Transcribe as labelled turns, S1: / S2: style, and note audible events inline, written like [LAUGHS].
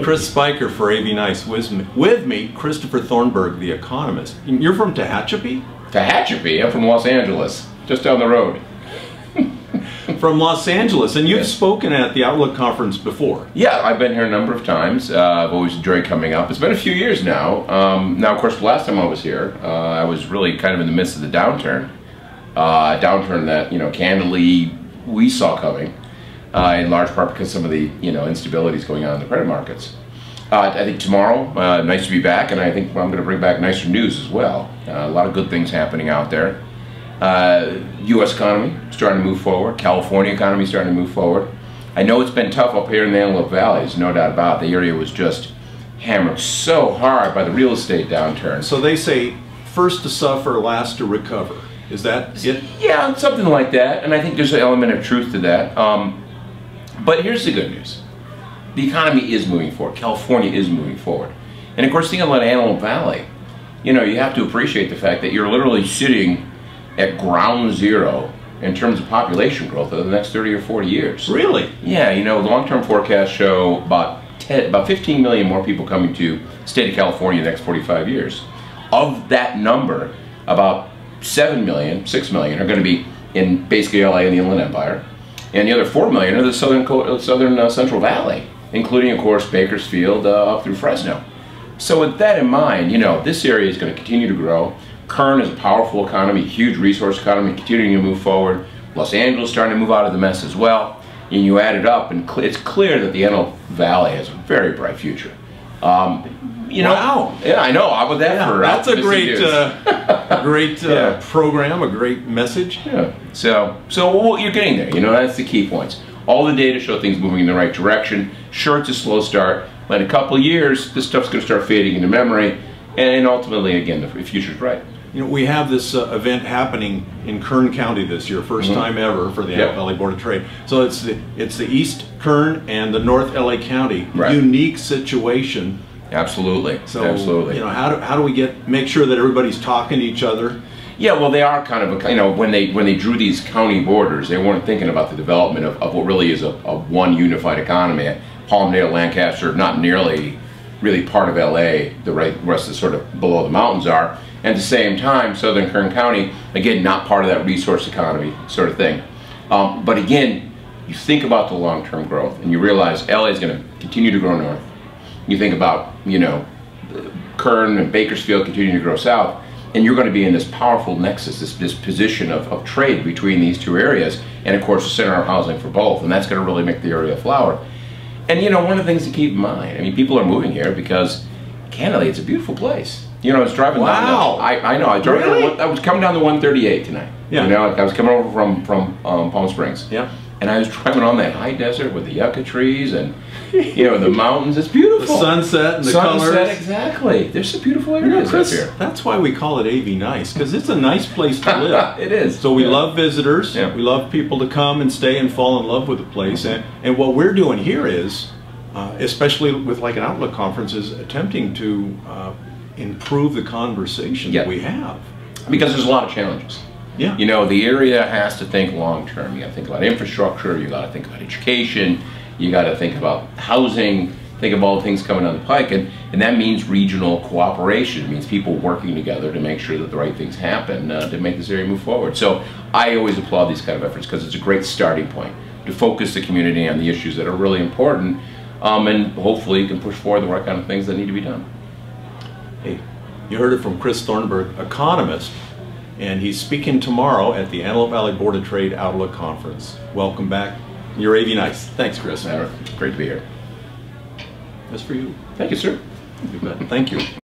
S1: Chris Spiker for AV Nice with me, with me, Christopher Thornberg, the economist. You're from Tehachapi?
S2: Tehachapi, I'm from Los Angeles, just down the road. [LAUGHS]
S1: from Los Angeles, and you've yes. spoken at the Outlook conference before.
S2: Yeah, I've been here a number of times. Uh, I've always enjoyed coming up. It's been a few years now. Um, now, of course, the last time I was here, uh, I was really kind of in the midst of the downturn. Uh, downturn that, you know, candidly we saw coming uh, in large part because some of the you know instabilities going on in the credit markets. Uh, I think tomorrow, uh, nice to be back, and I think I'm going to bring back nicer news as well. Uh, a lot of good things happening out there. U.S. Uh, economy starting to move forward. California economy starting to move forward. I know it's been tough up here in the Antelope Valley. There's no doubt about it. The area was just hammered so hard by the real estate downturn.
S1: So they say first to suffer, last to recover. Is that it?
S2: Yeah, something like that. And I think there's an element of truth to that. Um, but here's the good news. The economy is moving forward. California is moving forward. And of course, thinking about Antelope Valley, you know, you have to appreciate the fact that you're literally sitting at ground zero in terms of population growth over the next 30 or 40 years.
S1: Really?
S2: Yeah, you know, long-term forecasts show about 10, about 15 million more people coming to state of California in the next 45 years. Of that number, about 7 million, 6 million are going to be in basically LA and the Inland Empire and the other four million are the southern uh, southern uh, Central Valley, including, of course, Bakersfield uh, up through Fresno. So with that in mind, you know, this area is going to continue to grow. Kern is a powerful economy, huge resource economy, continuing to move forward. Los Angeles starting to move out of the mess as well. And you add it up, and cl it's clear that the Antelope Valley has a very bright future. Um,
S1: you know, wow.
S2: yeah, I know. I about that
S1: yeah,
S2: for
S1: that's a great, uh, [LAUGHS] great uh, yeah. program, a great message.
S2: Yeah. So, so well, you're getting there. You know, that's the key points. All the data show things moving in the right direction. Sure, it's a slow start, but in a couple of years, this stuff's going to start fading into memory, and ultimately, again, the future's bright.
S1: You know, we have this uh, event happening in Kern County this year, 1st mm -hmm. time ever for the yep. Valley Board of Trade. So it's the it's the East Kern and the North LA County right. unique situation.
S2: Absolutely.
S1: So
S2: Absolutely.
S1: you know, how do how do we get make sure that everybody's talking to each other?
S2: Yeah, well, they are kind of a, you know when they when they drew these county borders, they weren't thinking about the development of, of what really is a, a one unified economy. Palmdale, Lancaster, not nearly really part of LA. The rest is sort of below the mountains are And at the same time, Southern Kern County, again, not part of that resource economy sort of thing. Um, but again, you think about the long-term growth and you realize LA is going to continue to grow north. You think about, you know, Kern and Bakersfield continuing to grow south, and you're going to be in this powerful nexus, this, this position of, of trade between these two areas, and of course the center of housing for both, and that's going to really make the area flower. And you know, one of the things to keep in mind, I mean, people are moving here because, candidly, it's a beautiful place. You know, I was driving
S1: wow.
S2: down. The, I, I know. I drove.
S1: Really?
S2: I was coming down the 138 tonight. Yeah. You know, I was coming over from from um, Palm Springs.
S1: Yeah.
S2: And I was driving on that high desert with the yucca trees and you know the [LAUGHS] mountains. It's beautiful.
S1: The sunset and the
S2: sunset,
S1: colors.
S2: exactly. There's some beautiful areas you know, Chris,
S1: here. That's why we call it AV Nice because it's a nice place to live. [LAUGHS]
S2: it is.
S1: So we yeah. love visitors. Yeah. We love people to come and stay and fall in love with the place. And and what we're doing here is, uh, especially with like an Outlook conference, is attempting to. Uh, improve the conversation that we have.
S2: Because there's a lot of challenges.
S1: Yeah.
S2: You know, the area has to think long term. You got to think about infrastructure, you got to think about education, you got to think about housing, think of all the things coming down the pike, and, and that means regional cooperation. It means people working together to make sure that the right things happen uh, to make this area move forward. So I always applaud these kind of efforts because it's a great starting point to focus the community on the issues that are really important, um, and hopefully you can push forward the right kind of things that need to be done.
S1: Hey, you heard it from Chris Thornberg, economist, and he's speaking tomorrow at the Antelope Valley Board of Trade Outlook Conference. Welcome back. You're AV Nice. Thanks, Chris.
S2: Great to be here.
S1: That's for you.
S2: Thank you, sir.
S1: You bet. Thank you.